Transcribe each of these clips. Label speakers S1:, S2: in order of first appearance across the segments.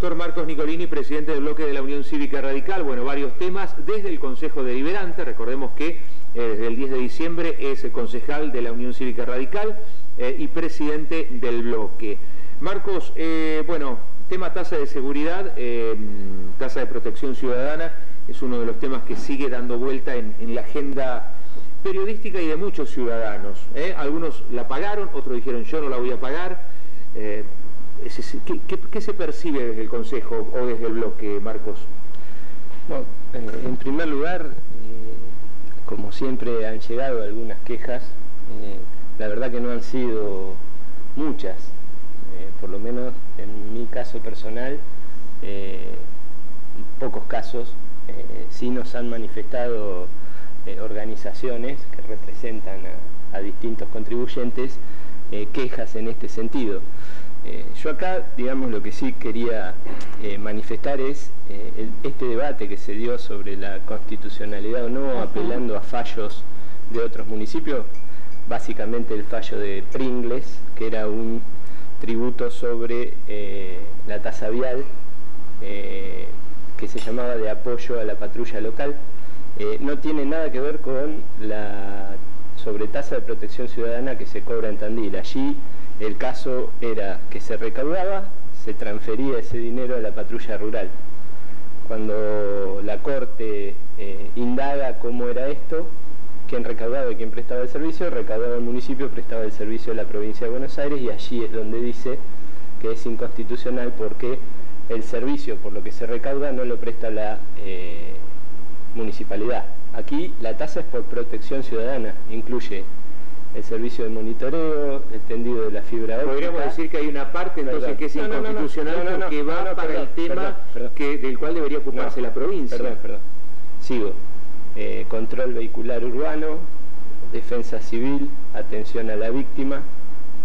S1: doctor Marcos Nicolini, presidente del bloque de la Unión Cívica Radical. Bueno, varios temas desde el Consejo Deliberante. Recordemos que eh, desde el 10 de diciembre es el concejal de la Unión Cívica Radical eh, y presidente del bloque. Marcos, eh, bueno, tema tasa de seguridad, tasa de protección ciudadana, es uno de los temas que sigue dando vuelta en, la agenda periodística y de muchos ciudadanos. Algunos la pagaron, otros dijeron yo no la voy a pagar. ¿Qué, se percibe desde el Consejo o desde el bloque, Marcos?
S2: Eh, en primer lugar, eh, como siempre han llegado algunas quejas, eh, la verdad que no han sido muchas, por lo menos en mi caso personal, pocos casos, sí nos han manifestado organizaciones que representan a distintos contribuyentes quejas en este sentido. Eh, yo acá, digamos, lo que sí quería eh, manifestar es eh, este debate que se dio sobre la constitucionalidad o no, apelando a fallos de otros municipios, básicamente el fallo de Pringles, que era un tributo sobre la tasa vial, que se llamaba de apoyo a la patrulla local, no tiene nada que ver con la sobretasa de protección ciudadana que se cobra en Tandil. Allí el caso era que se recaudaba, se transfería ese dinero a la patrulla rural. Cuando la Corte eh, indaga cómo era esto, quién recaudaba y quién prestaba el servicio, recaudaba el municipio, prestaba el servicio a la provincia de Buenos Aires y allí es donde dice que es inconstitucional porque el servicio por lo que se recauda no lo presta la eh, municipalidad. Aquí la tasa es por protección ciudadana, incluye el servicio de monitoreo, el tendido de la fibra óptica.
S1: Podríamos decir que hay una parte entonces que es inconstitucional que va para el tema que, del cual debería ocuparse la provincia.
S2: Perdón, perdón. Sigo. Eh, control vehicular urbano, defensa civil, atención a la víctima,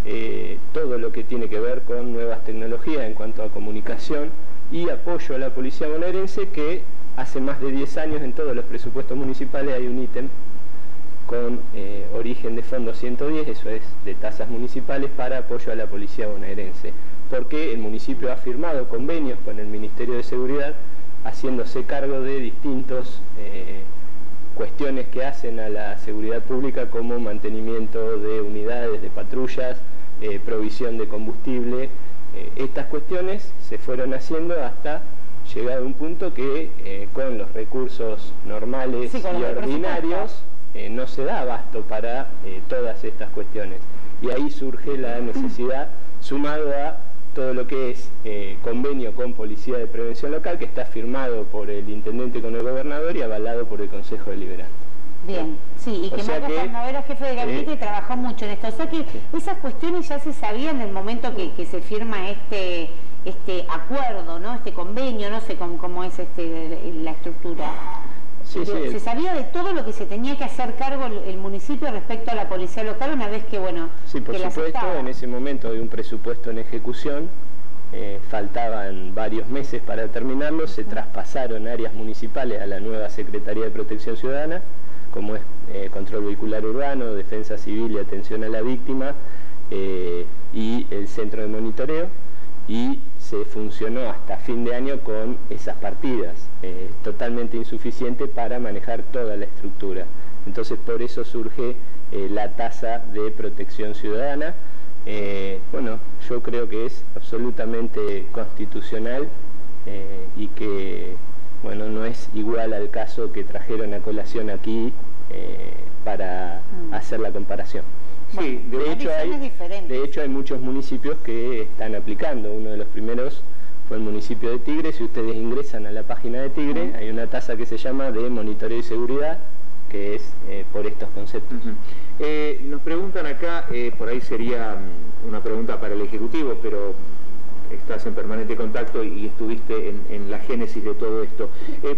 S2: eh, todo lo que tiene que ver con nuevas tecnologías en cuanto a comunicación y apoyo a la policía bonaerense que hace más de 10 años en todos los presupuestos municipales hay un ítem con eh, origen de fondo 110, eso es de tasas municipales para apoyo a la policía bonaerense, porque el municipio ha firmado convenios con el Ministerio de Seguridad haciéndose cargo de distintas eh, cuestiones que hacen a la seguridad pública como mantenimiento de unidades, de patrullas, eh, provisión de combustible. estas cuestiones se fueron haciendo hasta llegar a un punto que con los recursos normales y ordinarios eh, no se da abasto para eh, todas estas cuestiones. Y ahí surge la necesidad, sumado a todo lo que es eh, convenio con Policía de Prevención Local, que está firmado por el Intendente con el Gobernador y avalado por el Consejo Deliberante.
S3: Bien, sí, y que Marcos era jefe de gabinete y trabajó mucho en esto. O sea que esas cuestiones ya se sabían en el momento que, que se firma este este acuerdo, ¿no? este convenio, no sé cómo, cómo es este, la estructura se sabía de todo lo que se tenía que hacer cargo el, municipio respecto a la policía local una vez que, bueno,
S2: Sí, por supuesto, en ese momento de un presupuesto en ejecución, eh, faltaban varios meses para terminarlo, se traspasaron áreas municipales a la nueva Secretaría de Protección Ciudadana, como es eh, control vehicular urbano, defensa civil y atención a la víctima, eh, y el centro de monitoreo, y se funcionó hasta fin de año con esas partidas, eh, totalmente insuficiente para manejar toda la estructura. Entonces por eso surge eh, la tasa de protección ciudadana. Eh, bueno, yo creo que es absolutamente constitucional y que bueno, no es igual al caso que trajeron a colación aquí para mm. hacer la comparación.
S3: Sí, de, hecho hay,
S2: de hecho hay muchos municipios que están aplicando. Uno de los primeros fue el municipio de Tigre. Si ustedes ingresan a la página de Tigre, hay una tasa que se llama de monitoreo y seguridad, que es eh, por estos conceptos.
S1: Eh, nos preguntan acá, eh, por ahí sería mm, una pregunta para el Ejecutivo, pero estás en permanente contacto y, estuviste en, en, la génesis de todo esto.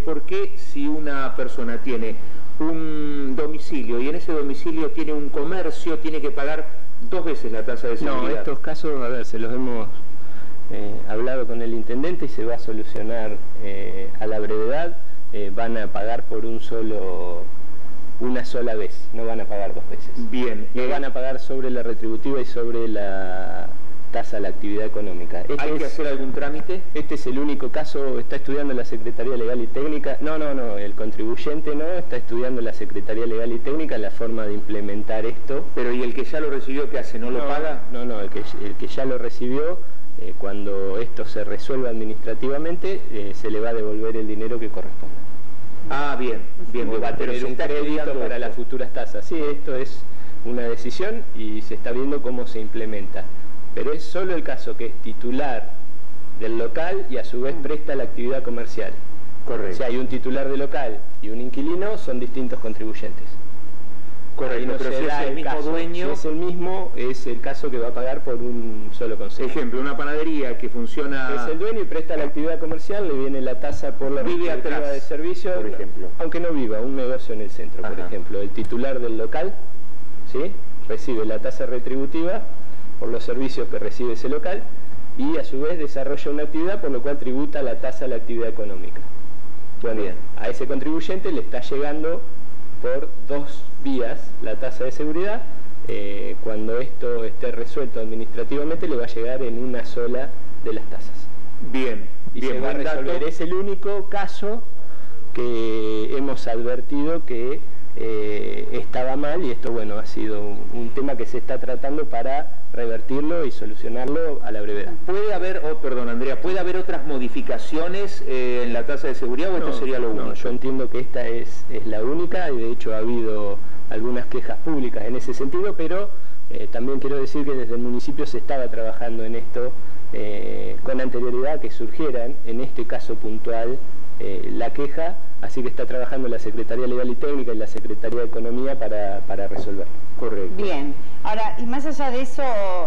S1: ¿Por qué si una persona tiene un domicilio y en ese domicilio tiene un comercio, tiene que pagar dos veces la tasa de seguridad.
S2: No, estos casos, a ver, se los hemos eh, hablado con el intendente y se va a solucionar eh, a la brevedad. Eh, van a pagar por un solo una sola vez, no van a pagar dos veces.
S1: Bien.
S2: No van a pagar sobre la retributiva y sobre la tasa a la actividad económica.
S1: Este ¿Hay que hacer algún trámite?
S2: Este es el único caso, está estudiando la Secretaría Legal y Técnica, no, no, no, el contribuyente no, está estudiando la Secretaría Legal y Técnica la forma de implementar esto.
S1: Pero ¿y el que ya lo recibió qué hace? ¿No, lo paga?
S2: No, no, el que, el que ya lo recibió, eh, cuando esto se resuelva administrativamente, eh, se le va a devolver el dinero que corresponde.
S1: Ah, bien, bien,
S2: va a tener un crédito para las futuras tasas. Sí, esto es una decisión y se está viendo cómo se implementa. Pero es solo el caso que es titular del local y a su vez presta la actividad comercial.
S1: Correcto.
S2: Si hay un titular de local y un inquilino, son distintos contribuyentes.
S1: Correcto, pero si es el, mismo dueño...
S2: Si es el mismo, es el caso que va a pagar por un solo consejo.
S1: Ejemplo, una panadería que funciona...
S2: Es el dueño y presta la actividad comercial, le viene la tasa por la
S1: vive atrás,
S2: de servicio,
S1: por ejemplo.
S2: Aunque no viva, un negocio en el centro, por ejemplo. El titular del local ¿sí? recibe la tasa retributiva por los servicios que recibe ese local y a su vez desarrolla una actividad por lo cual tributa la tasa a la actividad económica. Bueno, Bien. a ese contribuyente le está llegando por dos vías la tasa de seguridad. Eh, cuando esto esté resuelto administrativamente le va a llegar en una sola de las tasas.
S1: Bien,
S2: y
S1: bien,
S2: se va a resolver. Es el único caso que hemos advertido que eh, estaba mal y esto bueno ha sido un, tema que se está tratando para revertirlo y solucionarlo a la brevedad.
S1: ¿Puede haber, oh, perdón Andrea, puede haber otras modificaciones eh, en la tasa de seguridad o esto sería lo único?
S2: No, yo entiendo que esta es, es, la única y de hecho ha habido algunas quejas públicas en ese sentido, pero eh, también quiero decir que desde el municipio se estaba trabajando en esto con anterioridad que surgieran en este caso puntual la queja Así que está trabajando la Secretaría Legal y Técnica y la Secretaría de Economía para, para resolverlo.
S3: Correcto. Bien. Ahora, y más allá de eso,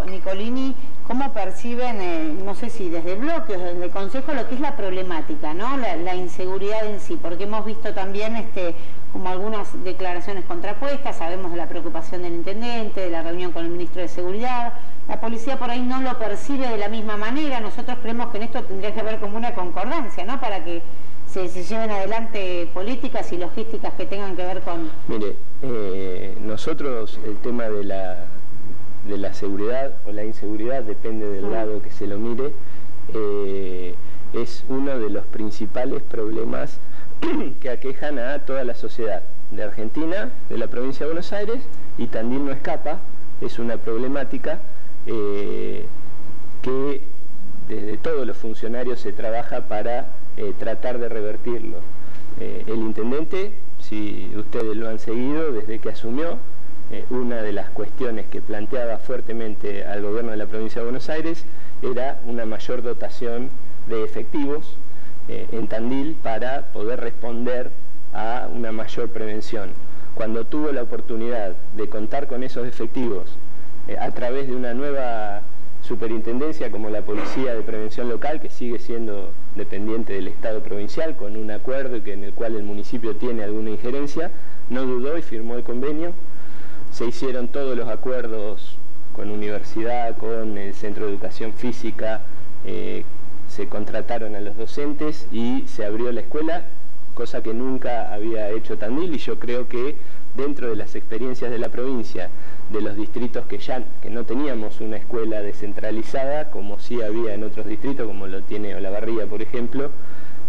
S3: Nicolini, ¿cómo perciben, eh, no sé si desde el bloque o desde el Consejo, lo que es la problemática, ¿no? La, inseguridad en sí? Porque hemos visto también este, como algunas declaraciones contrapuestas, sabemos de la preocupación del intendente, de la reunión con el ministro de Seguridad, la policía por ahí no lo percibe de la misma manera, nosotros creemos que en esto tendría que haber como una concordancia, ¿no? Para que se, lleven adelante políticas y logísticas que tengan que ver con...
S2: Mire, eh, nosotros el tema de la, de la seguridad o la inseguridad, depende del lado que se lo mire, eh, es uno de los principales problemas que aquejan a toda la sociedad de Argentina, de la provincia de Buenos Aires, y Tandil no escapa, es una problemática eh, que desde todos los funcionarios se trabaja para eh, tratar de revertirlo. Eh, el intendente, si ustedes lo han seguido desde que asumió, eh, una de las cuestiones que planteaba fuertemente al gobierno de la provincia de Buenos Aires era una mayor dotación de efectivos en Tandil para poder responder a una mayor prevención. Cuando tuvo la oportunidad de contar con esos efectivos a través de una nueva superintendencia como la Policía de Prevención Local, que sigue siendo dependiente del Estado provincial, con un acuerdo en el cual el municipio tiene alguna injerencia, no dudó y firmó el convenio. Se hicieron todos los acuerdos con universidad, con el Centro de Educación Física, eh, se contrataron a los docentes y se abrió la escuela, cosa que nunca había hecho Tandil y yo creo que dentro de las experiencias de la provincia, de los distritos que ya que no teníamos una escuela descentralizada, como sí había en otros distritos, como lo tiene Olavarría, por ejemplo,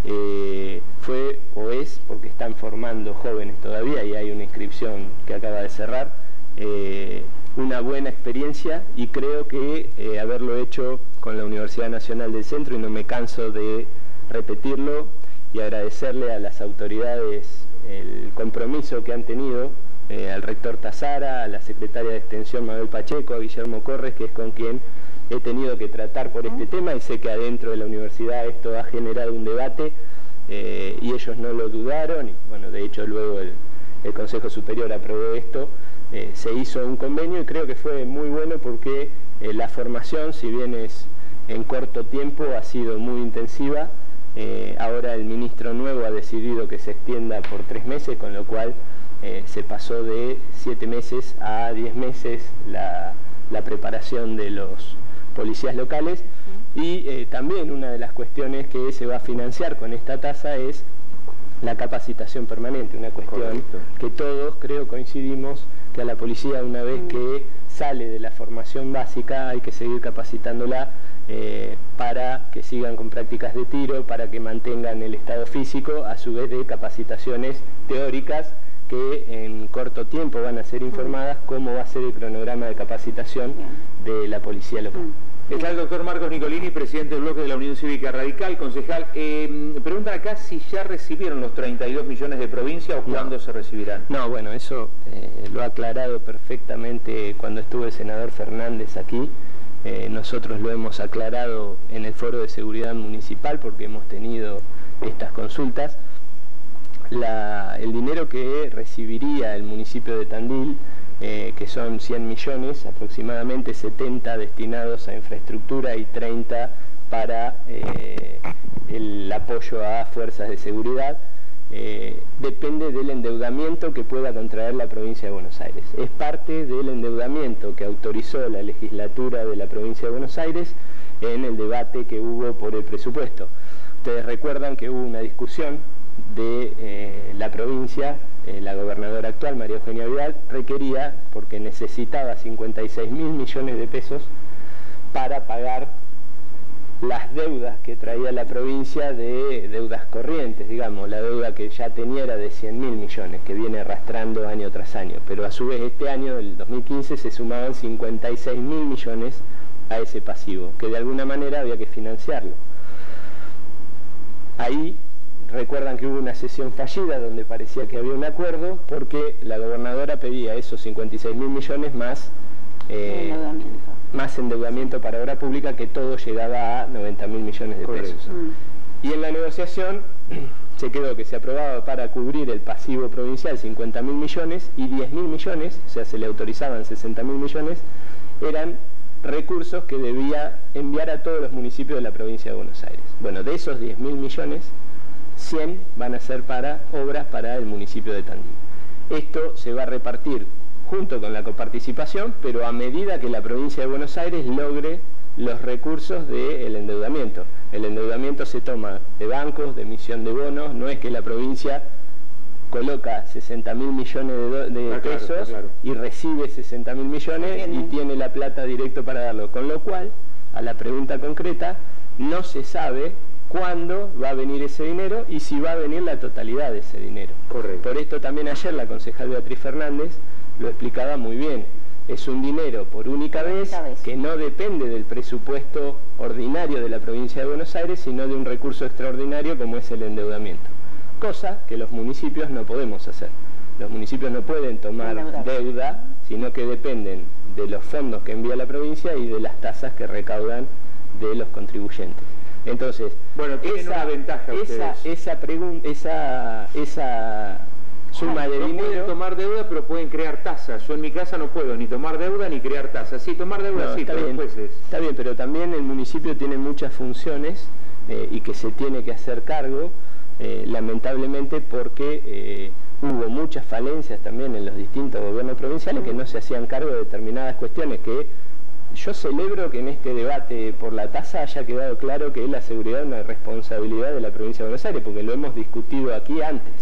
S2: eh, fue o es, porque están formando jóvenes todavía y hay una inscripción que acaba de cerrar, eh, una buena experiencia y creo que eh, haberlo hecho con la Universidad Nacional del Centro, y no me canso de repetirlo y agradecerle a las autoridades el compromiso que han tenido eh, al rector Tazara, a la secretaria de Extensión Mabel Pacheco, a Guillermo Corres, que es con quien he tenido que tratar por este tema y sé que adentro de la universidad esto ha generado un debate eh, y ellos no lo dudaron y bueno, de hecho luego el, Consejo Superior aprobó esto, eh, se hizo un convenio y creo que fue muy bueno porque la formación, si bien es en corto tiempo, ha sido muy intensiva. Ahora el ministro nuevo ha decidido que se extienda por tres meses, con lo cual eh, se pasó de 7 meses a 10 meses la, preparación de los policías locales. Y eh, también una de las cuestiones que se va a financiar con esta tasa es la capacitación permanente, una cuestión que todos creo coincidimos que a la policía una vez que sale de la formación básica, hay que seguir capacitándola eh, para que sigan con prácticas de tiro, para que mantengan el estado físico, a su vez de capacitaciones teóricas que en corto tiempo van a ser informadas cómo va a ser el cronograma de capacitación de la policía local.
S1: Está el doctor Marcos Nicolini, presidente del bloque de la Unión Cívica Radical. Concejal, eh, preguntan acá si ya recibieron los 32 millones de provincia o cuándo se recibirán.
S2: No, bueno, eso eh, lo ha aclarado perfectamente cuando estuvo el senador Fernández aquí. Eh, nosotros lo hemos aclarado en el Foro de Seguridad Municipal porque hemos tenido estas consultas. el dinero que recibiría el municipio de Tandil eh, que son 100 millones, aproximadamente 70 destinados a infraestructura y 30 para eh, el apoyo a fuerzas de seguridad. Eh, depende del endeudamiento que pueda contraer la provincia de Buenos Aires. Es parte del endeudamiento que autorizó la legislatura de la provincia de Buenos Aires en el debate que hubo por el presupuesto. Ustedes recuerdan que hubo una discusión de la provincia eh, la gobernadora actual, María Eugenia Vidal, requería, porque necesitaba 56 mil millones de pesos para pagar las deudas que traía la provincia de deudas corrientes, digamos, la deuda que ya tenía era de 100 mil millones, que viene arrastrando año tras año, pero a su vez este año, el 2015, se sumaban 56 mil millones a ese pasivo, que de alguna manera había que financiarlo. Ahí Recuerdan que hubo una sesión fallida donde parecía que había un acuerdo porque la gobernadora pedía esos 56 mil millones más,
S3: eh.
S2: Más endeudamiento para obra pública que todo llegaba a 90 mil millones de pesos. Mm. Y en la negociación se quedó que se aprobaba para cubrir el pasivo provincial 50 mil millones y 10 mil millones, o sea, se le autorizaban 60 mil millones, eran recursos que debía enviar a todos los municipios de la provincia de Buenos Aires. Bueno, de esos 10 mil millones, 100 van a ser para obras para el municipio de Tandil. Esto se va a repartir junto con la coparticipación, pero a medida que la provincia de Buenos Aires logre los recursos del endeudamiento. El endeudamiento se toma de bancos, de emisión de bonos, no es que la provincia coloca 60 mil millones de, ah, pesos y recibe 60 mil millones y tiene la plata directo para darlo. Con lo cual, a la pregunta concreta, no se sabe cuándo va a venir ese dinero y si va a venir la totalidad de ese dinero.
S1: Correcto.
S2: Por esto también ayer la concejal Beatriz Fernández lo explicaba muy bien. Es un dinero por única vez, que no depende del presupuesto ordinario de la provincia de Buenos Aires, sino de un recurso extraordinario como es el endeudamiento. Cosa que los municipios no podemos hacer. Los municipios no pueden tomar deuda, sino que dependen de los fondos que envía la provincia y de las tasas que recaudan de los contribuyentes. Entonces,
S1: bueno, esa, ventaja
S2: esa, esa, esa, esa suma de dinero.
S1: pueden tomar deuda, pero pueden crear tasas. Yo en mi casa no puedo ni tomar deuda ni crear tasas. Sí, tomar deuda sí,
S2: está bien, Está bien, pero también el municipio tiene muchas funciones eh, y que se tiene que hacer cargo, eh, lamentablemente porque eh, hubo muchas falencias también en los distintos gobiernos provinciales que no se hacían cargo de determinadas cuestiones que yo celebro que en este debate por la tasa haya quedado claro que la seguridad es una responsabilidad de la provincia de Buenos Aires, porque lo hemos discutido aquí antes.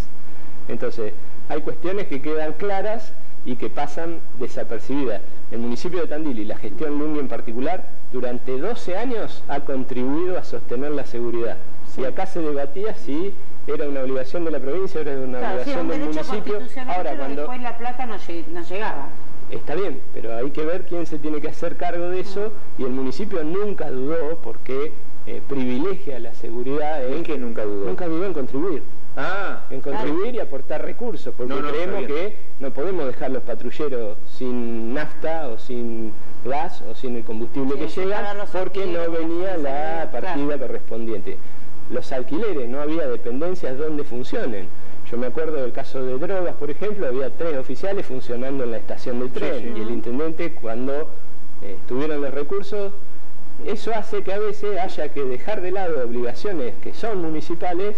S2: Entonces, hay cuestiones que quedan claras y que pasan desapercibidas. El municipio de Tandil y la gestión Lungi en particular, durante 12 años ha contribuido a sostener la seguridad. Si acá se debatía si era una obligación de la provincia, era una obligación del municipio.
S3: Ahora, cuando después la plata no llegaba
S2: está bien, pero hay que ver quién se tiene que hacer cargo de eso y el municipio nunca dudó porque eh, privilegia la seguridad
S1: en, que nunca dudó?
S2: Nunca dudó en contribuir.
S1: Ah,
S2: en contribuir y aportar recursos, porque creemos que no podemos dejar los patrulleros sin nafta o sin gas o sin el combustible que llega porque no venía la partida correspondiente. Los alquileres, no había dependencias donde funcionen. Yo me acuerdo del caso de drogas, por ejemplo, había tres oficiales funcionando en la estación del tren y el intendente cuando eh, tuvieron los recursos, eso hace que a veces haya que dejar de lado obligaciones que son municipales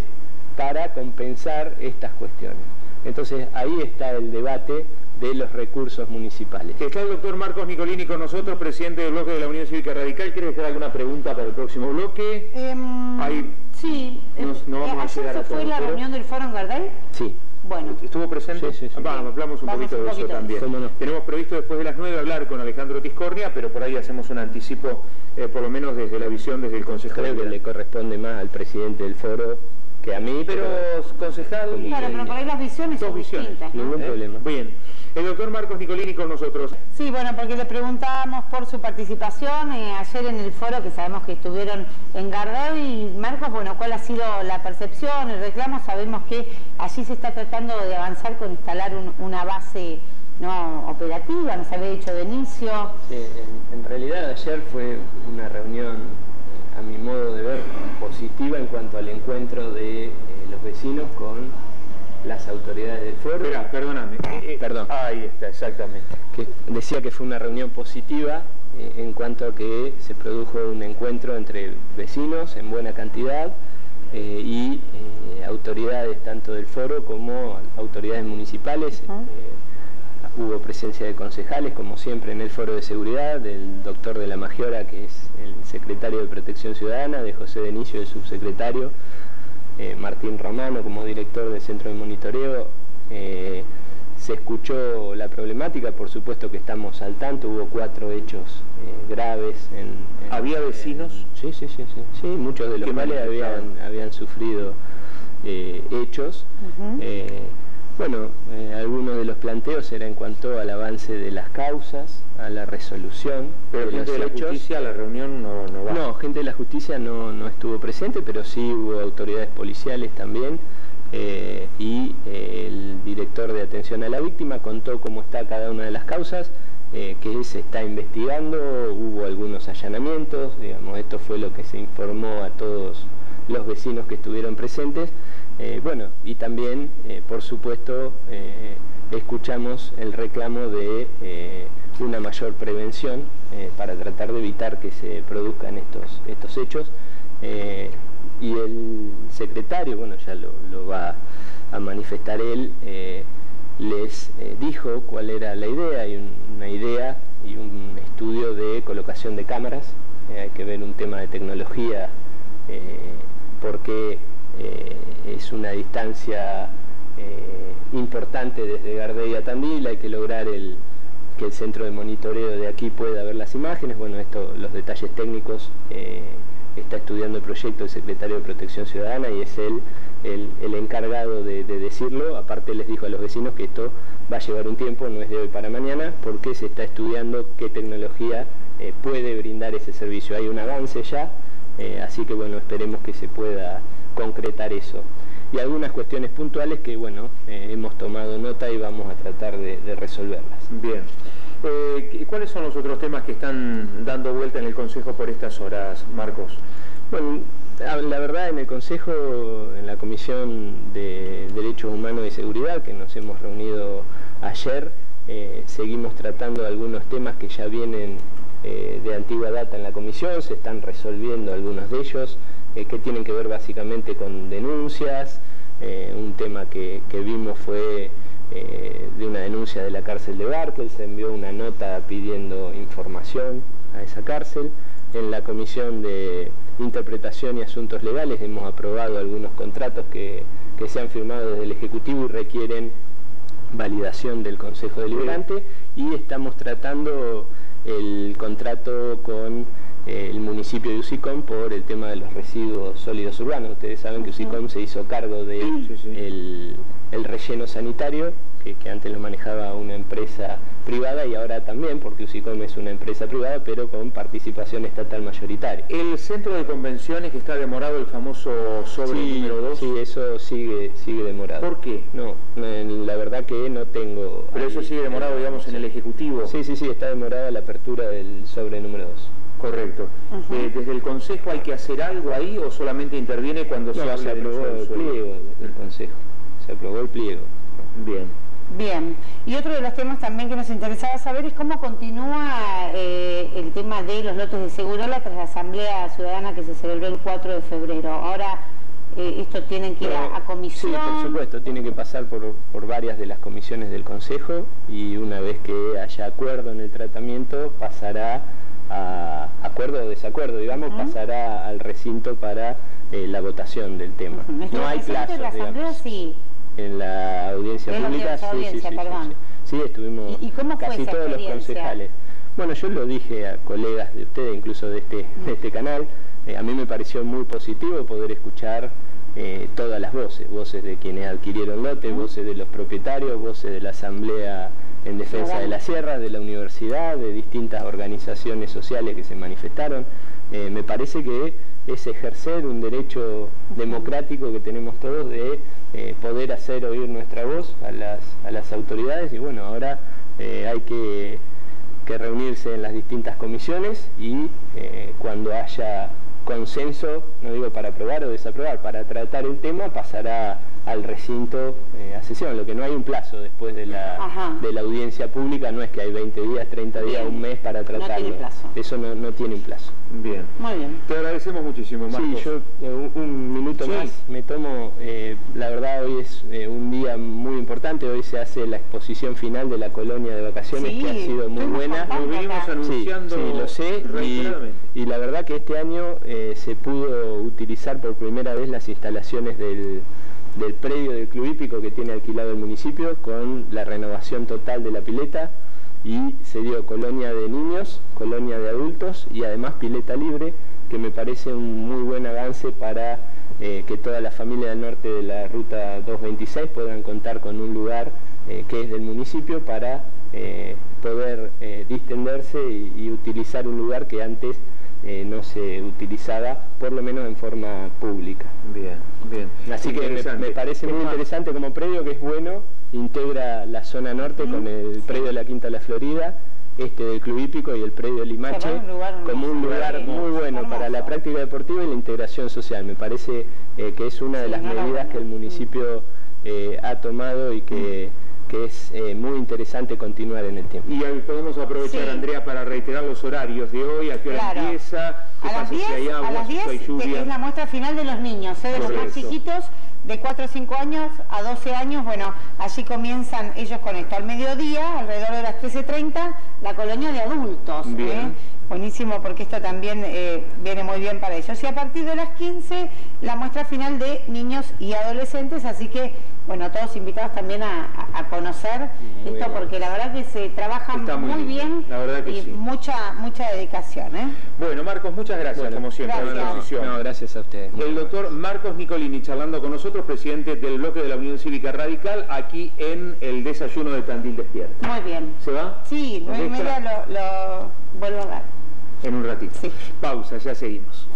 S2: para compensar estas cuestiones. Entonces ahí está el debate de los recursos municipales.
S1: Está el doctor Marcos Nicolini con nosotros, presidente del bloque de la Unión Cívica Radical. ¿Quiere dejar alguna pregunta para el próximo bloque?
S3: Em, sí.
S1: No, vamos a llegar
S3: a fue la reunión del Foro en Gardel?
S2: Sí.
S1: Bueno. ¿Estuvo presente? Sí, sí, sí. Vamos, hablamos un poquito de eso también. Tenemos previsto después de las 9 hablar con Alejandro Tiscornia, pero por ahí hacemos un anticipo, eh, por lo menos desde la visión, desde el Consejo.
S2: Creo que le corresponde más al presidente del foro que a mí,
S1: pero, concejal...
S3: Claro, pero por ahí las visiones son distintas.
S2: Ningún problema.
S1: Bien. El doctor Marcos Nicolini con nosotros.
S3: Sí, bueno, porque le preguntábamos por su participación eh, ayer en el foro que sabemos que estuvieron en Gardeo y Marcos, bueno, ¿cuál ha sido la percepción, el reclamo? Sabemos que allí se está tratando de avanzar con instalar una base no operativa, nos había dicho de inicio.
S2: Sí, en, realidad ayer fue una reunión, eh, a mi modo de ver, positiva en cuanto al encuentro de eh, los vecinos con las autoridades del foro.
S1: Espera, perdóname.
S2: Eh, eh, perdón.
S1: Ahí está, exactamente.
S2: Que decía que fue una reunión positiva eh, en cuanto a que se produjo un encuentro entre vecinos en buena cantidad y autoridades tanto del foro como autoridades municipales. Hubo presencia de concejales, como siempre, en el foro de seguridad, del doctor de la Magiora, que es el secretario de Protección Ciudadana, de José Denicio, el subsecretario, eh, Martín Romano como director del centro de monitoreo. Eh, se escuchó la problemática, por supuesto que estamos al tanto, hubo cuatro hechos eh, graves. En,
S1: ¿Había vecinos?
S2: sí, sí, sí, sí, muchos de los cuales habían, habían sufrido hechos. Bueno, eh, algunos de los planteos era en cuanto al avance de las causas, a la resolución.
S1: Pero gente de la justicia a la reunión no, no va.
S2: No, gente de la justicia no, no estuvo presente, pero sí hubo autoridades policiales también. Eh, y eh, el director de atención a la víctima contó cómo está cada una de las causas, que se está investigando, hubo algunos allanamientos, digamos, esto fue lo que se informó a todos los vecinos que estuvieron presentes. Eh, bueno, y también, eh, por supuesto, eh, escuchamos el reclamo de una mayor prevención para tratar de evitar que se produzcan estos, estos hechos. y el secretario, bueno, ya lo, va a manifestar él, les dijo cuál era la idea, hay una idea y un estudio de colocación de cámaras, hay que ver un tema de tecnología, porque es una distancia eh, importante desde Gardey a Tandil, hay que lograr el, que el centro de monitoreo de aquí pueda ver las imágenes, bueno, esto, los detalles técnicos eh, está estudiando el proyecto el secretario de Protección Ciudadana y es él el, encargado de, decirlo, aparte les dijo a los vecinos que esto va a llevar un tiempo, no es de hoy para mañana, porque se está estudiando qué tecnología puede brindar ese servicio. Hay un avance ya, así que bueno, esperemos que se pueda concretar eso. Y algunas cuestiones puntuales que, bueno, eh, hemos tomado nota y vamos a tratar de, resolverlas.
S1: Bien. Eh, ¿Cuáles son los otros temas que están dando vuelta en el Consejo por estas horas, Marcos?
S2: Bueno, la verdad en el Consejo, en la Comisión de Derechos Humanos y Seguridad, que nos hemos reunido ayer, eh, seguimos tratando algunos temas que ya vienen de antigua data en la Comisión, se están resolviendo algunos de ellos. Eh, que tienen que ver básicamente con denuncias. Eh, un tema que, vimos fue eh, de una denuncia de la cárcel de Barkel, se envió una nota pidiendo información a esa cárcel. En la Comisión de Interpretación y Asuntos Legales hemos aprobado algunos contratos que, se han firmado desde el Ejecutivo y requieren validación del Consejo Deliberante y estamos tratando el contrato con el municipio de Usicom por el tema de los residuos sólidos urbanos. Ustedes saben que Usicom se hizo cargo del de el, relleno sanitario, que, antes lo manejaba una empresa privada y ahora también, porque Usicom es una empresa privada, pero con participación estatal mayoritaria.
S1: El centro de convenciones que está demorado, el famoso sobre número 2.
S2: Sí, eso sigue, sigue demorado.
S1: ¿Por qué?
S2: No, la verdad que no tengo...
S1: Pero eso sigue demorado, digamos, en el Ejecutivo.
S2: Sí, sí, sí, está demorada la apertura del sobre número 2.
S1: Correcto. Eh, ¿Desde el Consejo hay que hacer algo ahí o solamente interviene cuando se
S2: se aprobó el pliego del Consejo? Se aprobó el pliego.
S1: Bien.
S3: Bien. Y otro de los temas también que nos interesaba saber es cómo continúa eh, el tema de los lotes de Segurola tras la Asamblea Ciudadana que se celebró el 4 de febrero. Ahora eh, esto tiene que ir a, comisión.
S2: Sí, por supuesto, tiene que pasar por, por varias de las comisiones del Consejo y una vez que haya acuerdo en el tratamiento pasará a acuerdo o desacuerdo, digamos, pasará al recinto para eh, la votación del tema.
S3: No hay plazo. La asamblea sí.
S2: en la audiencia pública.
S3: sí, audiencia,
S2: sí, sí, estuvimos
S3: ¿Y, cómo fue
S2: casi todos los concejales. Bueno, yo lo dije a colegas de ustedes, incluso de este, de este canal, eh, a mí me pareció muy positivo poder escuchar eh, todas las voces, voces de quienes adquirieron lote, voces de los propietarios, voces de la Asamblea en Defensa de la Sierra, de la universidad, de distintas organizaciones sociales que se manifestaron. Eh, me parece que es ejercer un derecho democrático que tenemos todos de poder hacer oír nuestra voz a las, a las autoridades. Y bueno, ahora hay que, que, reunirse en las distintas comisiones y cuando haya consenso, no digo para aprobar o desaprobar, para tratar el tema pasará al recinto eh, a sesión, lo que no hay un plazo después de la, de la audiencia pública, no es que hay 20 días, 30 días, un mes para tratarlo. Eso no, no tiene un plazo.
S1: Bien. Muy bien. Te agradecemos muchísimo, Marcos.
S2: Sí, yo eh, un, minuto más me tomo, eh, la verdad hoy es un día muy importante, hoy se hace la exposición final de la colonia de vacaciones que ha sido muy buena.
S1: Lo venimos anunciando
S2: sí, lo sé, y, la verdad que este año se pudo utilizar por primera vez las instalaciones del del predio del club hípico que tiene alquilado el municipio con la renovación total de la pileta y se dio colonia de niños, colonia de adultos y además pileta libre que me parece un muy buen avance para eh, que toda la familia del norte de la ruta 226 puedan contar con un lugar eh, que es del municipio para eh, poder distenderse y utilizar un lugar que antes eh, no se utilizaba, por lo menos en forma pública.
S1: Bien, bien.
S2: Así que me, parece muy interesante como predio, que es bueno, integra la zona norte con el predio de la Quinta de la Florida, este del Club Hípico y el predio Limache, como un lugar muy bueno para la práctica deportiva y la integración social. Me parece eh, que es una de las medidas que el municipio eh, ha tomado y que que es eh, muy interesante continuar en el tiempo.
S1: Y podemos aprovechar, Andrea, para reiterar los horarios de hoy, a qué hora empieza,
S3: a las 10, a las 10 es la muestra final de los niños, ¿eh? de los más chiquitos, de 4 o 5 años a 12 años, bueno, allí comienzan ellos con esto. Al mediodía, alrededor de las 13.30, la colonia de adultos. ¿eh? Buenísimo, porque esto también eh, viene muy bien para ellos. Y a partir de las 15, la muestra final de niños y adolescentes, así que, bueno, todos invitados también a, conocer esto, porque la verdad que se trabaja muy, bien, y mucha mucha dedicación. ¿eh?
S1: Bueno, Marcos, muchas gracias, como siempre,
S2: gracias. la No, gracias a ustedes.
S1: El doctor Marcos Nicolini, charlando con nosotros, presidente del bloque de la Unión Cívica Radical, aquí en el desayuno de Tandil Despierta.
S3: Muy bien.
S1: ¿Se va?
S3: Sí, nueve y media lo, lo vuelvo a ver
S1: en un ratito. Pausa, ya seguimos.